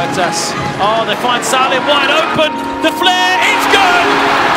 Oh, they find Salim wide open. The flare, it's good!